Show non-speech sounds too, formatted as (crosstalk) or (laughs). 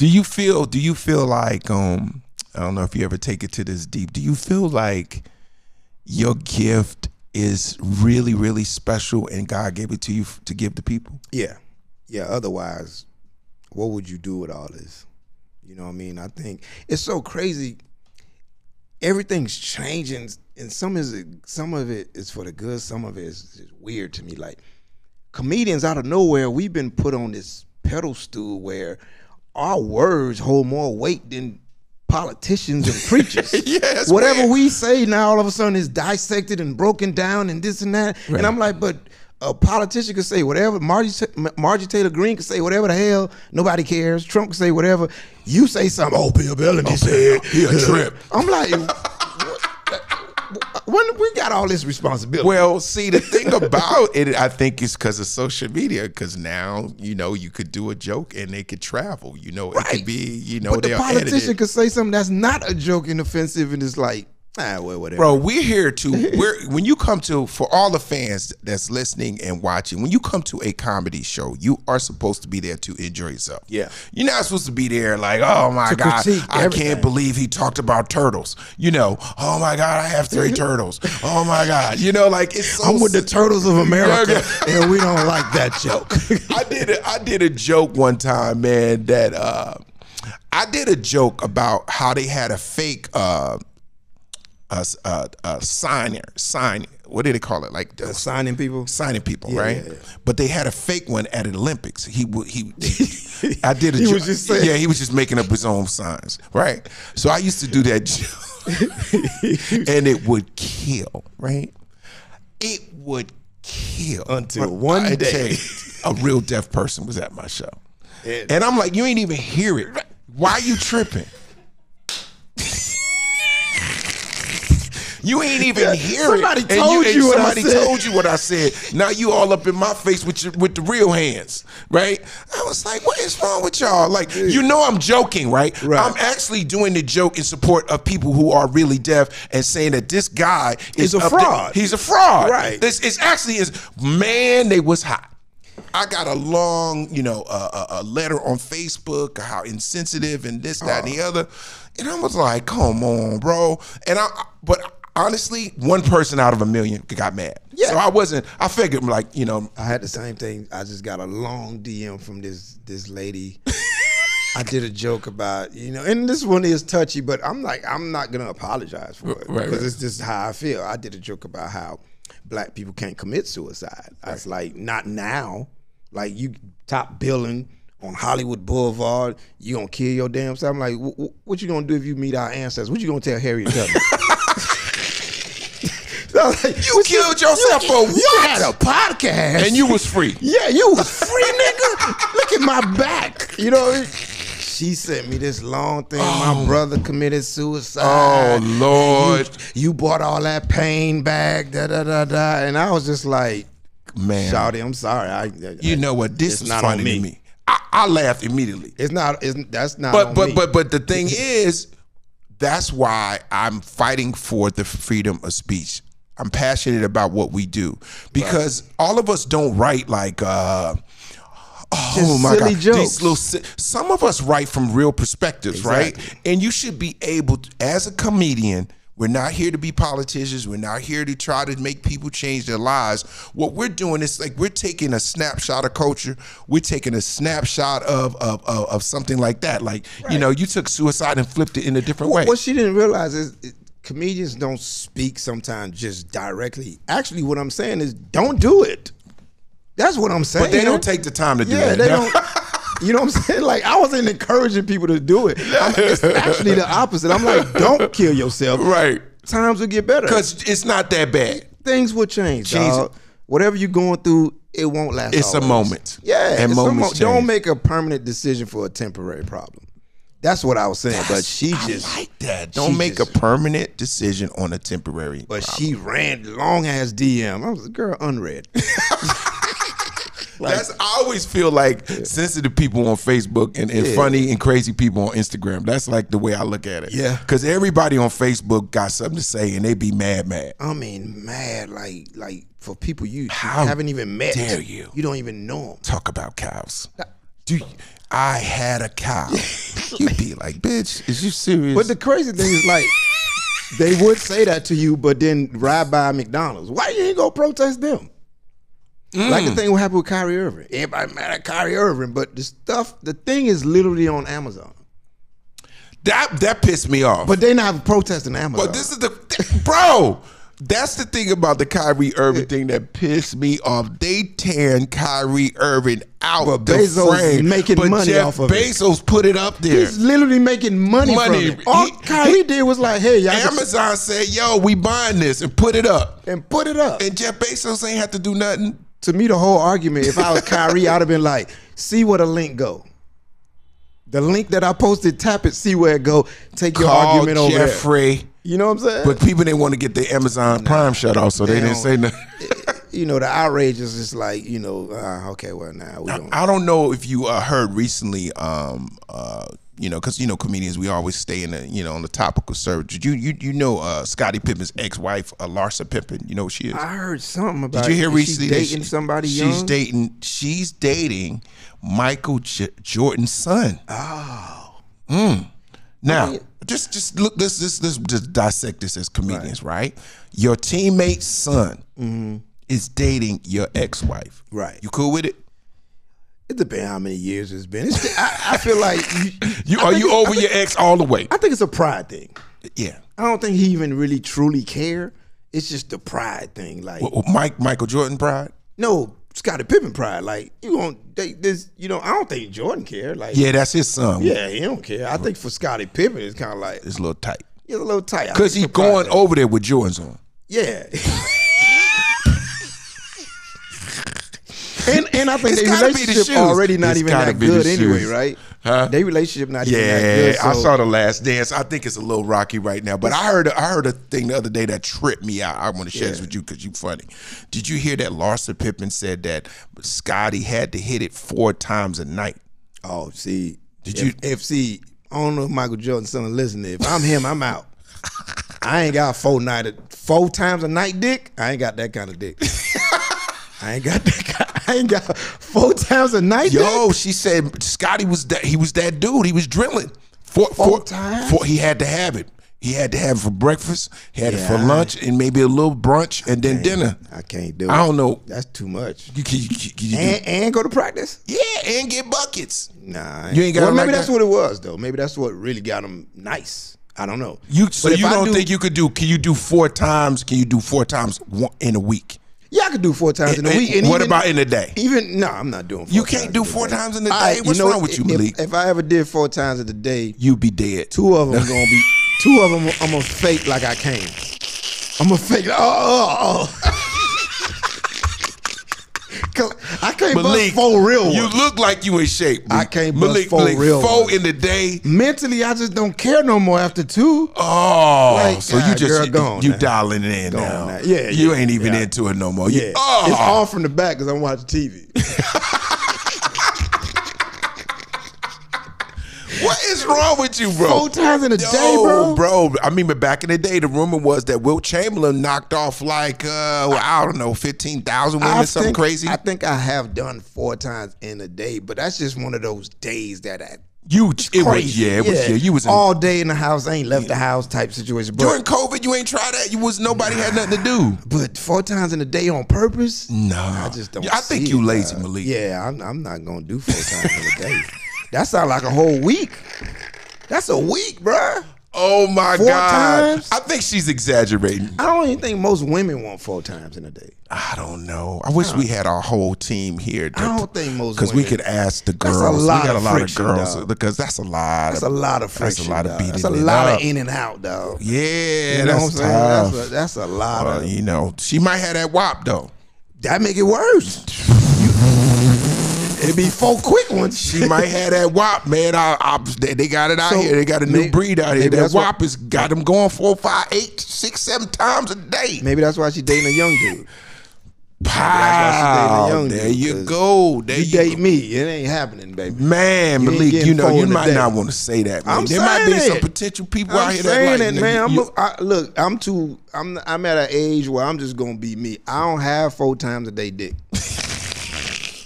Do you feel? Do you feel like? Um, I don't know if you ever take it to this deep. Do you feel like your gift is really, really special, and God gave it to you to give to people? Yeah, yeah. Otherwise, what would you do with all this? You know what I mean? I think it's so crazy. Everything's changing, and some is some of it is for the good. Some of it is, is weird to me. Like comedians out of nowhere, we've been put on this pedestal where our words hold more weight than politicians and preachers. (laughs) yes, Whatever weird. we say now, all of a sudden is dissected and broken down and this and that. And I'm like, but a politician could say whatever. Margie, Margie Taylor Greene could say whatever the hell. Nobody cares. Trump could say whatever. You say something. Oh, Bill Bellamy oh, said he a trip. I'm like, when we got all this responsibility. Well, see, the thing about it, I think, is because of social media. Because now, you know, you could do a joke and they could travel. You know, it could be, you know, but the politician edit it. could say something that's not a joke and offensive, and it's like, ah, well, whatever. Bro, we're here to we're when you come to for all the fans that's listening and watching, when you come to a comedy show, you are supposed to be there to enjoy yourself. Yeah. You're not supposed to be there like, oh my To God, I everything. can't believe he talked about turtles. You know, oh my God, I have three turtles. Oh my God. You know, like it's so I'm with the Turtles of America, and we don't like that joke. (laughs) I did a, I did a joke one time, man. That uh, I did a joke about how they had a fake uh, a, a signer sign. What did they call it? Like the Signing people. signing people, right? yeah, yeah. But they had a fake one at the Olympics. He would he. they- I did a (laughs) He joke. was just saying- yeah, he was just making up his own signs, right? So I used to do that joke, (laughs) and it would kill, right? It would kill Until But one I day. a real deaf person was at my show, And- and I'm like, you ain't even hear it. Why you tripping? You ain't even hear somebody it. Told and you what I somebody said. told you what I said. Now you all up in my face with your, with the real hands, right? I was like, what is wrong with y'all? Like, you know I'm joking, right? Right. I'm actually doing the joke in support of people who are really deaf and saying that this guy is He's a up there- fraud. He's a fraud. Right. This is actually is man, they was hot. I got a long, you know, uh, a, a letter on Facebook how insensitive and this, that, and the other, and I was like, "Come on, bro." And I, but honestly, one person out of a million got mad. Yeah. So I wasn't. I figured, like, you know, I had the same thing. I just got a long DM from this this lady. (laughs) I did a joke about you know, and this one is touchy, but I'm like, I'm not gonna apologize for it Right, because right. it's just how I feel. I did a joke about how black people can't commit suicide. I was like, not now. Like you top billing on Hollywood Boulevard, you gonna kill your damn self. I'm like, "Wh- wh- what you gonna do if you meet our ancestors? What you gonna tell Harriet Tubman? (laughs) So was like, you killed yourself for you had a podcast and you was free. yeah, you was free, nigga. Look at my back. You know, she sent me this long thing. My oh. brother committed suicide. Oh, Lord. You, you bought all that pain back, da da da da. And I was just like, Man, Shouty, I'm sorry. I, you know what? This is not on funny me. to me. I, I laughed immediately. It's not. It's that's not. but on but me. but but the thing is that's why i'm fighting for the freedom of speech i'm passionate about what we do because all of us don't write like uh Oh Just my God! jokes. These little, some of us write from real perspectives, right? And you should be able, to, as a comedian, we're not here to be politicians. We're not here to try to make people change their lives. What we're doing is like we're taking a snapshot of culture. We're taking a snapshot of of, of, of something like that. Like you know, you took suicide and flipped it in a different way. What she didn't realize is comedians don't speak sometimes just directly. Actually, what I'm saying is don't do it. That's what I'm saying. but they don't take the time to do Yeah, that. they don't. You know what I'm saying? Like I wasn't encouraging people to do it. I'm, it's actually the opposite. I'm like, don't kill yourself. right? Times will get better. Because it's not that bad. things will change. Change dog. Whatever you're going through, it won't last. It's a moment. Yeah, And moments mo- Don't make a permanent decision for a temporary problem. That's what I was saying. but she I just like that. Don't she make just- a permanent decision on a temporary. But problem. she ran long ass DM. I was like, girl, unread. (laughs) That's I always feel like sensitive people on Facebook and, and Yeah. funny and crazy people on Instagram. That's like the way I look at it. Yeah. Because everybody on Facebook got something to say and they be mad, mad. I mean, mad like like for people you, you haven't even met. dare you. You don't even know them. Talk about cows. Do you, I had a cow (laughs) You be like, bitch, is you serious? But the crazy thing is like they would say that to you, but then ride by McDonald's. Why you ain't go protest them? Like Mm. the thing what happened with Kyrie Irving. Everybody mad at Kyrie Irving, but the stuff, the thing is literally on Amazon. that that pissed me off. But they not protesting Amazon. But this is the bro. That's the thing about the Kyrie Irving thing that pissed me off. They tearing Kyrie Irving out But the Bezos frame, making but money Jeff off of it. Bezos put it up there. He's literally making money, Money. from it. All He- Kyrie did was like, hey, y'all Amazon said, "Yo, we buying this and put it up." and put it up. And Jeff Bezos ain't have to do nothing. to me, the whole argument, if I was Kyrie, I'd have been like, see where the link go. The link that I posted, tap it, see where it go. Take your Call argument over there. Jeffrey. You know what I'm saying? But people didn't want to get their Amazon Prime shut off, so they, they didn't say nothing. (laughs) you know, the outrage is just like, you know, uh, okay, well, now we don't. I don't know if you uh, heard recently, um, uh, you know, because you know comedians, we always stay in the, you know, on the topical surge. You you you know, uh, Scottie Pippen's ex-wife, uh, Larsa Pippen. You know who she is. I heard something about. Did you hear recently? She dating she- somebody She's young. dating. She's dating Michael J- Jordan's son. oh, Now, just just look. Let's just let's just dissect this as comedians, right? Your teammate's son is dating your ex-wife. Mm-hmm. Right. You cool with it? it depends how many years it's been. It's, I, I feel like you, (laughs) You are you over think- your ex all the way? I think it's a pride thing. Yeah. I don't think he even really truly care. It's just the pride thing. Like, Well, Mike Michael Jordan pride. no, Scottie Pippen pride. Like, you gonna date this? You know, I don't think Jordan care. Like, Yeah, that's his son. yeah, he don't care. I think for Scottie Pippen, it's kind of like It's a little tight. he's a little tight Cause he's it's going over there with Jordans on. Yeah. (laughs) and and I think their gotta the relationship shoes. already not It's even that good anyway, shoes. right? Huh? Their relationship not even that Yeah, good. I saw the last dance. I think it's a little rocky right now. But I heard I heard a thing the other day that tripped me out. I want to share this with you because you're funny. Did you hear that Larsa Pippen said that Scottie had to hit it four times a night? Oh, see, Did if, you- If see, I don't know if Michael Jordan's son listening. If I'm him, I'm out. I ain't got four night, four times a night dick. I ain't got that kind of dick. (laughs) I ain't got that. Kind, I ain't got four times a night. Yo, she said Scottie was that he was that dude. He was drilling. Four, Four times? Four, he had to have it. He had to have it for breakfast. He had it for Yeah, lunch and maybe a little brunch and then dinner. I can't do it. I don't know. That's too much. You, can, you, can- you And, and go to practice. yeah, and get buckets. Nah, You ain't got Well, maybe like that's that? what it was though. Maybe that's what really got him nice. I don't know. You so But you I don't do- think you could do? Can you do four times? Can you do four times one, in a week? Yeah, I could do four times in a week. And what even- about in a day? Even no, I'm not doing. Four You can't do four times in a day. What's know wrong with you, If- Malik? If, I ever did four times in a day, you'd be dead. two of them gonna be two of them. I'm gonna fake like I came. I'm gonna fake. Oh, oh, oh. I can't Malik, bust four real ones. You look like you in shape. I can't bust Malik, four Malik, real four ones. in the day. Mentally, I just don't care no more after two. Oh, Like, so you just girl, you, go on you now. dialing it in now. now. Yeah, you yeah, ain't even yeah. into it no more. You- Yeah, oh, it's on from the back because I'm watching TV. (laughs) wrong with you, bro? Four times in a Yo, day, bro. bro. I mean, but back in the day, the rumor was that Wilt Chamberlain knocked off like uh, well, I don't know, fifteen thousand women, I something think- crazy. I think I have done four times in a day, but that's just one of those days that I you, it was crazy. yeah, it was yeah. You was in, all day in the house, ain't left the house type situation. But, during COVID. You ain't tried that. You was nobody had nothing to do. but four times in a day on purpose? No, I just don't. Yeah, I think you it, lazy, dog. Malik. Yeah, I'm, I'm not gonna do four times in a day. That sounds like a whole week. That's a week, bruh. Oh my Four god! times? I think she's exaggerating. I don't even think most women want four times in a day. I don't know. I wish we had our whole team here. I don't think most because we could ask the a girls. lot we got a lot friction, of girls dog. because that's a lot. That's of, a lot of friction. That's a lot of beating That's a lot up. of in and out, dog. Yeah, You know that's what I'm saying? tough. That's a, that's a lot Uh, of. you know, she might have that wop though. That make it worse. (laughs) It'd be four quick ones. She might have that wop, man. I, I, they, got it out So, here. They got a new may- breed out here. That wop has got them going four, five, eight, six, seven times a day. Maybe that's why she dating a young dude. Pow! young There dude, you go. There You you, date go. me, it ain't happening, baby. Man, You Malik, you know, you might day. not want to say that, man. I'm there might be saying some potential people out I'm here saying that like, it, man. I'm you- a, I, look. I'm too. I'm. I'm at an age where I'm just gonna be me. I don't have four times a day dick. (laughs)